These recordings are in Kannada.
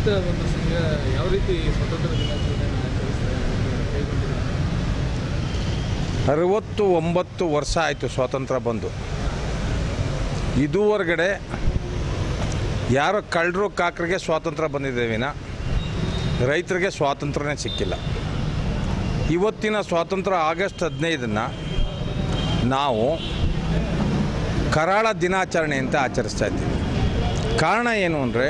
ರೈತ ಒಂದು ರೀತಿ ಸ್ವತಂತ್ರ ದಿನಾಚರಣೆಯನ್ನು ಅರವತ್ತು ಒಂಬತ್ತು ವರ್ಷ ಆಯಿತು ಸ್ವಾತಂತ್ರ್ಯ ಬಂದು. ಇದುವರೆಗಡೆ ಯಾರೋ ಕಳ್ಳರು ಕಾಕರಿಗೆ ಸ್ವಾತಂತ್ರ್ಯ ಬಂದಿದೆ ವಿನ. ರೈತರಿಗೆ ಸ್ವಾತಂತ್ರ್ಯನೇ ಸಿಕ್ಕಿಲ್ಲ. ಇವತ್ತಿನ ಸ್ವಾತಂತ್ರ್ಯ ಆಗಸ್ಟ್ ಹದಿನೈದನ್ನು ನಾವು ಕರಾಳ ದಿನಾಚರಣೆ ಅಂತ ಆಚರಿಸ್ತಾ ಇದ್ದೀವಿ. ಕಾರಣ ಏನು ಅಂದರೆ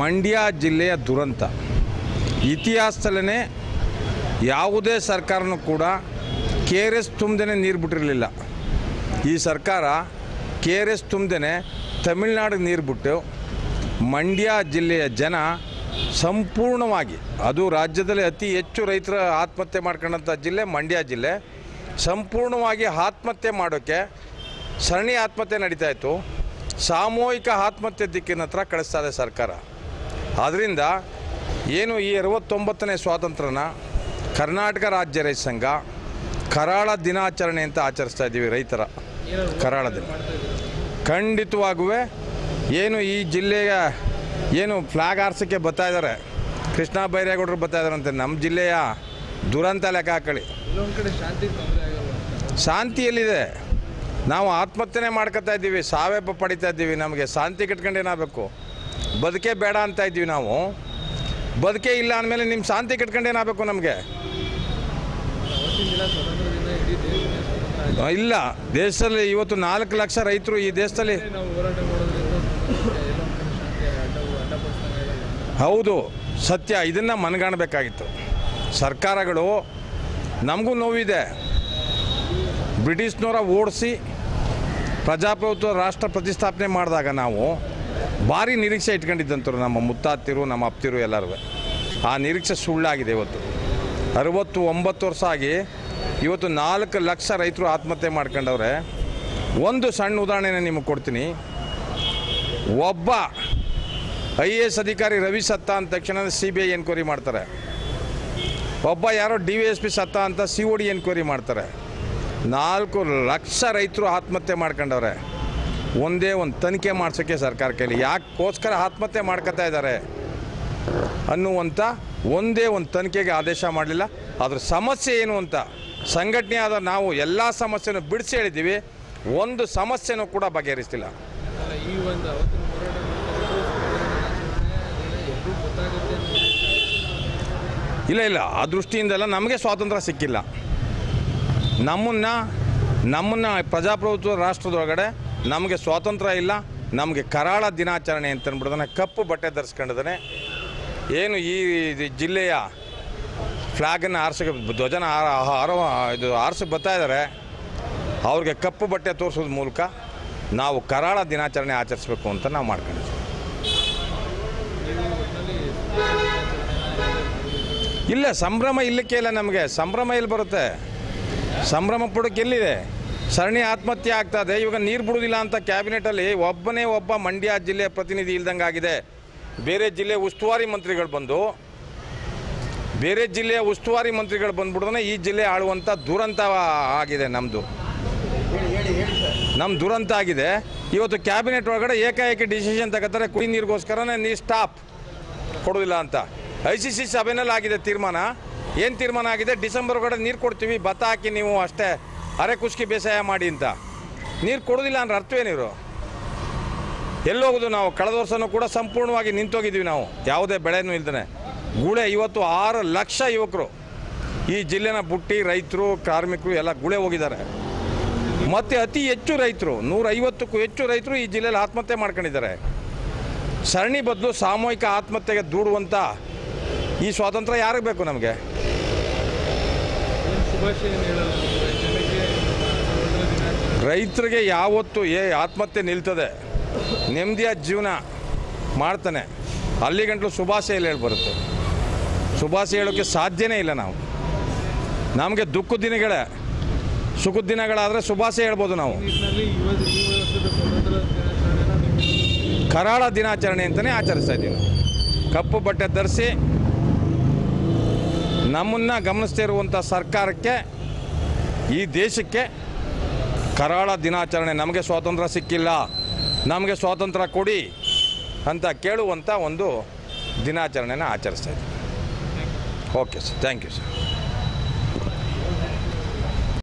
ಮಂಡ್ಯ ಜಿಲ್ಲೆಯ ದುರಂತ. ಇತಿಹಾಸದಲ್ಲೇ ಯಾವುದೇ ಸರ್ಕಾರನೂ ಕೂಡ ಕೆ ಆರ್ ಎಸ್ ತುಂಬದೇ ನೀರು ಬಿಟ್ಟಿರಲಿಲ್ಲ. ಈ ಸರ್ಕಾರ ಕೆ ಆರ್ ಎಸ್ ತುಂಬದೇ ತಮಿಳ್ನಾಡಿಗೆ ನೀರು ಬಿಟ್ಟು ಮಂಡ್ಯ ಜಿಲ್ಲೆಯ ಜನ ಸಂಪೂರ್ಣವಾಗಿ, ಅದು ರಾಜ್ಯದಲ್ಲಿ ಅತಿ ಹೆಚ್ಚು ರೈತರ ಆತ್ಮಹತ್ಯೆ ಮಾಡ್ಕೊಂಡಂಥ ಜಿಲ್ಲೆ ಮಂಡ್ಯ ಜಿಲ್ಲೆ, ಸಂಪೂರ್ಣವಾಗಿ ಆತ್ಮಹತ್ಯೆ ಮಾಡೋಕ್ಕೆ ಸರಣಿ ಆತ್ಮಹತ್ಯೆ ನಡೀತಾ ಇತ್ತು. ಸಾಮೂಹಿಕ ಆತ್ಮಹತ್ಯೆ ದಿಕ್ಕಿನ ಹತ್ರ ಕಳಿಸ್ತಾ ಇದೆ ಸರ್ಕಾರ. ಆದ್ದರಿಂದ ಏನು ಈ ಅರವತ್ತೊಂಬತ್ತನೇ ಸ್ವಾತಂತ್ರ್ಯನ ಕರ್ನಾಟಕ ರಾಜ್ಯ ರೈತ ಸಂಘ ಕರಾಳ ದಿನಾಚರಣೆ ಅಂತ ಆಚರಿಸ್ತಾ ಇದ್ದೀವಿ ರೈತರ ಕರಾಳ ದಿನ. ಖಂಡಿತವಾಗುವೆ ಖಂಡಿತವಾಗೂ ಏನು ಈ ಜಿಲ್ಲೆಯ ಏನು ಫ್ಲಾಗ್ ಆರ್ಸೋಕ್ಕೆ ಬರ್ತಾ ಇದ್ದಾರೆ, ಕೃಷ್ಣ ಬೈರೇಗೌಡರು ಬರ್ತಾ ಇದ್ದಾರಂತೆ ನಮ್ಮ ಜಿಲ್ಲೆಯ ದುರಂತ ಲೆಕ್ಕ ಹಾಕಳಿ. ಶಾಂತಿಯಲ್ಲಿದೆ. ನಾವು ಆತ್ಮಹತ್ಯೆ ಮಾಡ್ಕೊತಾ ಇದ್ದೀವಿ ಸಾವೇ ಪ- ಪಡಿತಾ ಇದ್ದೀವಿ, ನಮಗೆ ಶಾಂತಿ ಕಟ್ಕೊಂಡು ಏನಾಗಬೇಕು? ಬದುಕೆ ಬೇಡ ಅಂತ ಇದ್ದೀವಿ ನಾವು. ಬದುಕೆ ಇಲ್ಲ ಅಂದಮೇಲೆ ನಿಮ್ಮ ಶಾಂತಿ ಕಟ್ಕೊಂಡು ಏನಾಗಬೇಕು ನಮಗೆ? ಇಲ್ಲ ದೇಶದಲ್ಲಿ ಇವತ್ತು ನಾಲ್ಕು ಲಕ್ಷ ರೈತರು ಈ ದೇಶದಲ್ಲಿ ಹೌದು ಸತ್ಯ ಇದನ್ನು ಮನಗಾಣಬೇಕಾಗಿತ್ತು. ಸರ್ಕಾರಗಳು ನಮಗೂ ನೋವಿದೆ. ಬ್ರಿಟಿಷ್ನವರ ಓಡಿಸಿ ಪ್ರಜಾಪ್ರಭುತ್ವ ರಾಷ್ಟ್ರ ಪ್ರತಿಷ್ಠಾಪನೆ ಮಾಡಿದಾಗ ನಾವು ಭಾರಿ ನಿರೀಕ್ಷೆ ಇಟ್ಕೊಂಡಿದ್ದಂಥವ್ರು ನಮ್ಮ ಮುತ್ತಾತ್ತಿರು ನಮ್ಮ ಅಪ್ತಿರು ಎಲ್ಲರೂ ಆ ನಿರೀಕ್ಷೆ ಸುಳ್ಳಾಗಿದೆ ಇವತ್ತು. ಅರವತ್ತು ಒಂಬತ್ತು ವರ್ಷ ಆಗಿ ಇವತ್ತು ನಾಲ್ಕು ಲಕ್ಷ ರೈತರು ಆತ್ಮಹತ್ಯೆ ಮಾಡ್ಕೊಂಡವ್ರೆ. ಒಂದು ಸಣ್ಣ ಉದಾಹರಣೆನ ನಿಮಗೆ ಕೊಡ್ತೀನಿ. ಒಬ್ಬ ಐ ಎ ಎಸ್ ಅಧಿಕಾರಿ ರವಿ ಸತ್ತ ಅಂದ ತಕ್ಷಣ ಸಿ ಬಿ ಐ ಎನ್ಕ್ವೈರಿ ಮಾಡ್ತಾರೆ. ಒಬ್ಬ ಯಾರೋ ಡಿ ವಿ ಎಸ್ ಪಿ ಸತ್ತ ಅಂತ ಸಿ ಒ ಡಿ ಎನ್ಕ್ವೈರಿ ಮಾಡ್ತಾರೆ. ನಾಲ್ಕು ಲಕ್ಷ ರೈತರು ಆತ್ಮಹತ್ಯೆ ಮಾಡ್ಕೊಂಡವ್ರೆ. ಒಂದೇ ಒಂದು ತನಿಖೆ ಮಾಡಿಸೋಕ್ಕೆ ಸರ್ಕಾರ ಕೈಲಿ. ಯಾಕೋಸ್ಕರ ಆತ್ಮಹತ್ಯೆ ಮಾಡ್ಕೋತಾ ಇದ್ದಾರೆ ಅನ್ನುವಂಥ ಒಂದೇ ಒಂದು ತನಿಖೆಗೆ ಆದೇಶ ಮಾಡಲಿಲ್ಲ. ಅದ್ರ ಸಮಸ್ಯೆ ಏನು ಅಂತ ಸಂಘಟನೆ ಆದ ನಾವು ಎಲ್ಲ ಸಮಸ್ಯೆನೂ ಬಿಡಿಸಿ ಹೇಳಿದ್ದೀವಿ. ಒಂದು ಸಮಸ್ಯೆನೂ ಕೂಡ ಬಗೆಹರಿಸ್ತಿಲ್ಲ. ಇಲ್ಲ ಇಲ್ಲ. ಆ ದೃಷ್ಟಿಯಿಂದೆಲ್ಲ ನಮಗೆ ಸ್ವಾತಂತ್ರ್ಯ ಸಿಕ್ಕಿಲ್ಲ. ನಮ್ಮನ್ನು ನಮ್ಮನ್ನು ಪ್ರಜಾಪ್ರಭುತ್ವ ರಾಷ್ಟ್ರದೊಳಗಡೆ ನಮಗೆ ಸ್ವಾತಂತ್ರ್ಯ ಇಲ್ಲ, ನಮಗೆ ಕರಾಳ ದಿನಾಚರಣೆ ಅಂತ ಅಂದ್ಬಿಡ್ದಾನೆ ಕಪ್ಪು ಬಟ್ಟೆ ಧರಿಸ್ಕೊಂಡಿದ್ದಾನೆ. ಏನು ಈ ಜಿಲ್ಲೆಯ ಫ್ಲಾಗನ್ನು ಆರ್ಸಕ್ಕೆ ಧ್ವಜನ ಹಾರೋ ಇದು ಆರ್ಸಕ್ಕೆ ಬರ್ತಾ ಇದ್ದಾರೆ. ಅವ್ರಿಗೆ ಕಪ್ಪು ಬಟ್ಟೆ ತೋರಿಸೋದ್ರ ಮೂಲಕ ನಾವು ಕರಾಳ ದಿನಾಚರಣೆ ಆಚರಿಸ್ಬೇಕು ಅಂತ ನಾವು ಮಾಡ್ಕೊಂಡಿದ್ದೀವಿ. ಇಲ್ಲ, ಸಂಭ್ರಮ ಇಲ್ಲಕ್ಕೆ ಇಲ್ಲ ನಮಗೆ. ಸಂಭ್ರಮ ಎಲ್ಲಿ ಬರುತ್ತೆ? ಸಂಭ್ರಮ ಪಡೋಕ್ಕೆ ಎಲ್ಲಿದೆ? ಸರಣಿ ಆತ್ಮಹತ್ಯೆ ಆಗ್ತಾ ಇದೆ ಇವಾಗ ನೀರು ಬಿಡೋದಿಲ್ಲ ಅಂತ ಕ್ಯಾಬಿನೆಟಲ್ಲಿ ಒಬ್ಬನೇ ಒಬ್ಬ ಮಂಡ್ಯ ಜಿಲ್ಲೆ ಪ್ರತಿನಿಧಿ ಇಲ್ದಂಗೆ ಆಗಿದೆ ಬೇರೆ ಜಿಲ್ಲೆ ಉಸ್ತುವಾರಿ ಮಂತ್ರಿಗಳು ಬಂದು, ಬೇರೆ ಜಿಲ್ಲೆಯ ಉಸ್ತುವಾರಿ ಮಂತ್ರಿಗಳು ಬಂದ್ಬಿಡ್ದೇ ಈ ಜಿಲ್ಲೆ ಆಳುವಂಥ ದುರಂತ ಆಗಿದೆ ನಮ್ಮದು ನಮ್ಮ ದುರಂತ ಆಗಿದೆ. ಇವತ್ತು ಕ್ಯಾಬಿನೆಟ್ ಒಳಗಡೆ ಏಕಾಏಕಿ ಡಿಸಿಷನ್ ತಗೋತಾರೆ ಕುಡಿ ನೀರಿಗೋಸ್ಕರನೇ ನೀರು ಸ್ಟಾಪ್ ಕೊಡೋದಿಲ್ಲ ಅಂತ. ಐ ಸಿ ಸಿ ಸಭೆನಲ್ಲಿ ಆಗಿದೆ ತೀರ್ಮಾನ. ಏನು ತೀರ್ಮಾನ ಆಗಿದೆ? ಡಿಸೆಂಬರ್ ಒಳಗಡೆ ನೀರು ಕೊಡ್ತೀವಿ, ಭತ್ತ ಹಾಕಿ ನೀವು ಅಷ್ಟೇ. ಅರೆ ಕುಸ್ಕಿ ಬೇಸಾಯ ಮಾಡಿ ಅಂತ. ನೀರು ಕೊಡೋದಿಲ್ಲ ಅಂದ್ರೆ ಅರ್ಥವೇನಿರು ಎಲ್ಲೋಗೋದು ನಾವು. ಕಳೆದ ವರ್ಷನೂ ಕೂಡ ಸಂಪೂರ್ಣವಾಗಿ ನಿಂತೋಗಿದ್ದೀವಿ ನಾವು. ಯಾವುದೇ ಬೆಳೆನೂ ಇಲ್ದೇ ಗುಳೆ ಇವತ್ತು ಆರು ಲಕ್ಷ ಯುವಕರು. ಈ ಜಿಲ್ಲೆನ ಬುಟ್ಟಿ ರೈತರು, ಕಾರ್ಮಿಕರು ಎಲ್ಲ ಗುಳೆ ಹೋಗಿದ್ದಾರೆ. ಮತ್ತು ಅತಿ ಹೆಚ್ಚು ರೈತರು, ನೂರೈವತ್ತಕ್ಕೂ ಹೆಚ್ಚು ರೈತರು ಈ ಜಿಲ್ಲೆಯಲ್ಲಿ ಆತ್ಮಹತ್ಯೆ ಮಾಡ್ಕೊಂಡಿದ್ದಾರೆ. ಸರಣಿ ಬದಲು ಸಾಮೂಹಿಕ ಆತ್ಮಹತ್ಯೆಗೆ ದೂಡುವಂಥ ಈ ಸ್ವಾತಂತ್ರ್ಯ ಯಾರಿಗೆ ಬೇಕು ನಮಗೆ ಏನು ಶುಭಾಶಯ ಹೇಳಲ್ಲ ನೀವು ಜನಕ್ಕೆ ಸ್ವಾತಂತ್ರ್ಯ ದಿನಾಚರಣೆ ರೈತರಿಗೆ ಯಾವತ್ತು ಏ ಆತ್ಮಹತ್ಯೆ ನಿಲ್ತದೆ, ನೆಮ್ಮದಿಯ ಜೀವನ ಮಾಡ್ತಾನೆ. ಅಲ್ಲಿ ಗಂಟಲು ಶುಭಾಶಯ ಹೇಳಿ ಬರುತ್ತೆ. ಶುಭಾಶಯ ಹೇಳೋಕ್ಕೆ ಸಾಧ್ಯನೇ ಇಲ್ಲ ನಾವು. ನಮಗೆ ದುಃಖದ ದಿನಗಳೇ, ಸುಖದ ದಿನಗಳಾದರೆ ಶುಭಾಶಯ ಹೇಳ್ಬೋದು ನಾವು. ಕರಾಳ ದಿನಾಚರಣೆ ಅಂತಲೇ ಆಚರಿಸ್ತಾ ಇದ್ದೀವಿ ಕಪ್ಪು ಬಟ್ಟೆ ಧರಿಸಿ ನಮ್ಮನ್ನು ಗಮನಿಸ್ತಾ ಇರುವಂಥ ಸರ್ಕಾರಕ್ಕೆ, ಈ ದೇಶಕ್ಕೆ ಕರಾಳ ದಿನಾಚರಣೆ ನಮಗೆ ಸ್ವಾತಂತ್ರ್ಯ ಸಿಕ್ಕಿಲ್ಲ, ನಮಗೆ ಸ್ವಾತಂತ್ರ್ಯ ಕೊಡಿ ಅಂತ ಕೇಳುವಂಥ ಒಂದು ದಿನಾಚರಣೆನ ಆಚರಿಸ್ತಾ ಇದ್ದೀವಿ. Okay sir thank you sir